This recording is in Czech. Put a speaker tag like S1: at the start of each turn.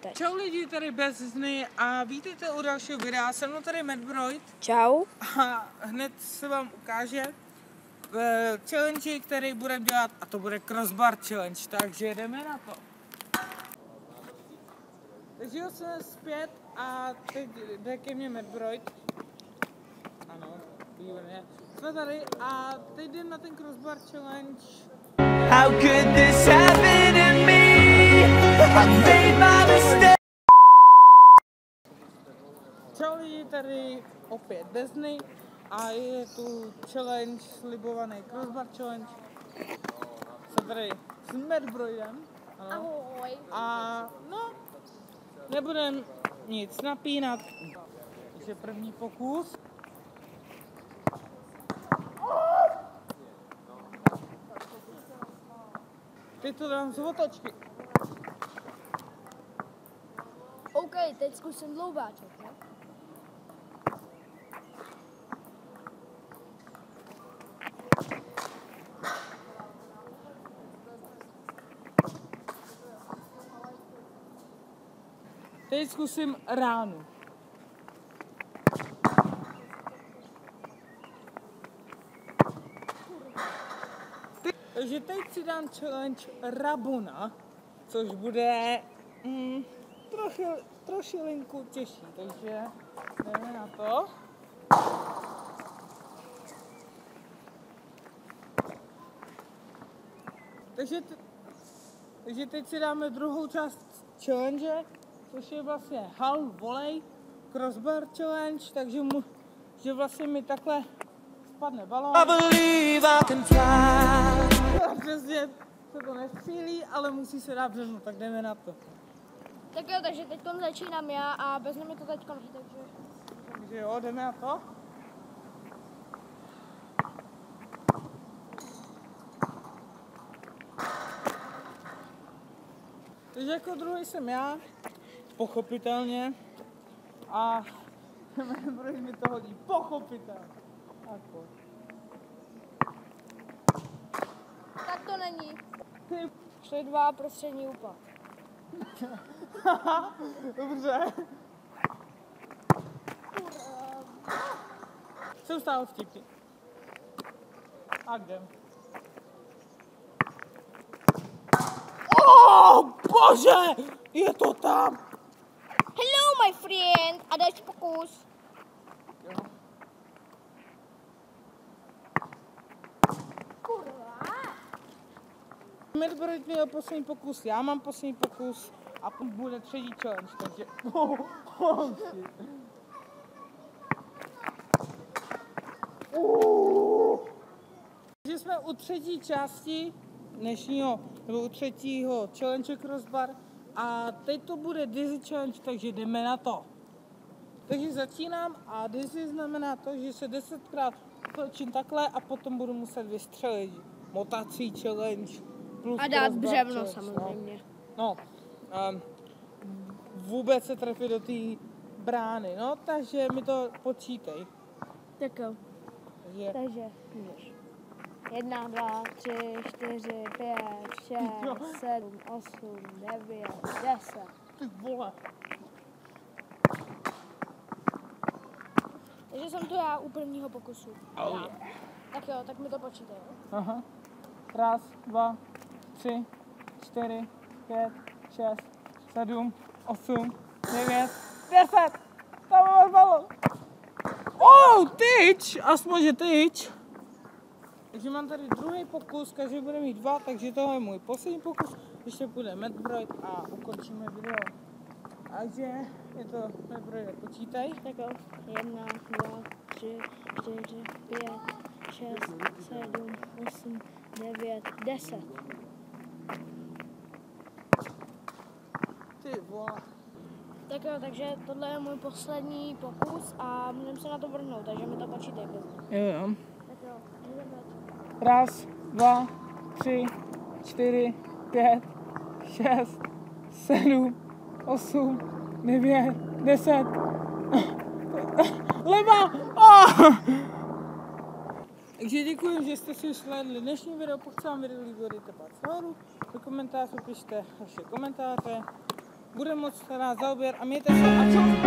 S1: teď.
S2: Čau lidi, tady Bezny a vítejte u dalšího videa. Jsem mnou tady Medbroid
S1: Čau.
S2: a hned se vám ukáže eh, challenge, který budeme dělat a to bude crossbar challenge, takže jdeme na to. Takže jo, jsme zpět a teď jde ke mně Medbroid. Ano, výborně. Jsme tady a teď jdem na ten crossbar challenge.
S3: How could this happen to me? I made my
S2: Tady opět Bezny a je tu challenge, slibovaný crossbar challenge. Jsem tady s Medbroidem. Ano.
S1: Ahoj.
S2: A no, nebudem nic napínat. Takže první pokus. Teď to dám z otočky.
S1: OK, teď zkusím dloubáček, ne?
S2: Teď zkusím ránu. Takže teď si dám challenge Rabuna, což bude mm, trochu, trošilinku těžší, takže jdeme na to. Takže, takže teď si dáme druhou část challenge, což je vlastně hal volej crossbar challenge, takže mu, že vlastně mi takhle spadne balón.
S3: I believe I can fly.
S2: Přesně se to nestřílí, ale musí se dát březnu, tak jdeme na to.
S1: Tak jo, takže teď začínám já a bez mi to teď končí, takže...
S2: Takže jo, jdeme na to. Takže jako druhý jsem já, pochopitelně. A proč mi to hodí? Pochopitelně. Jako.
S1: Tak to není.
S2: Ty,
S1: Šli dva prostřední úpad.
S2: dobře. Jsem stále vtipný. A kde? Oh, bože! Je to tam!
S1: My friend! A další pokus. Kurva.
S2: Medbroid měl poslední pokus, já mám poslední pokus a bude třetí challenge, takže... Takže jsme u třetí části dnešního, nebo u třetího challenge crossbar a teď to bude Dizzy challenge, takže jdeme na to. Takže začínám a Dizzy znamená to, že se desetkrát točím takhle a potom budu muset vystřelit motací challenge plus
S1: A dát břevno
S2: challenge,
S1: samozřejmě.
S2: No, no um, vůbec se trefit do té brány, no, takže mi to počítej.
S1: Tak jo.
S2: Takže,
S1: Takže. Jedna, dva, tři, čtyři, pět, šest, sedm, osm, devět, deset.
S2: ty vole.
S1: Takže jsem to já u prvního pokusu.
S2: Oh,
S1: Já.
S2: yeah.
S1: Tak jo, tak mi to počítej.
S2: Aha. Raz, dva, tři, čtyři, pět, šest, sedm, osm, devět, deset. Tam máme balon. Oh, tyč, aspoň že tyč. Takže mám tady druhý pokus, každý bude mít dva, takže tohle je můj poslední pokus. Ještě půjde Medbroid a ukončíme video. Takže je to Medbroid, počítaj.
S1: Tak jo. Jedna, dva, tři, čtyři, pět, šest, sedm, osm, devět, deset.
S2: Ty vole.
S1: Tak jo, takže tohle je můj poslední pokus a můžeme se na to vrhnout, takže mi to počítej.
S2: Jo, jo. Raz, dva, tři, čtyři, pět, šest, sedm, osm, devět, deset. Leva! Oh! Takže děkuji, že jste si sledli dnešní video. Pokud vám video líbilo, dejte palec nahoru. Do komentářů pište vaše komentáře. budeme moc rád za odběr a mějte se a čus!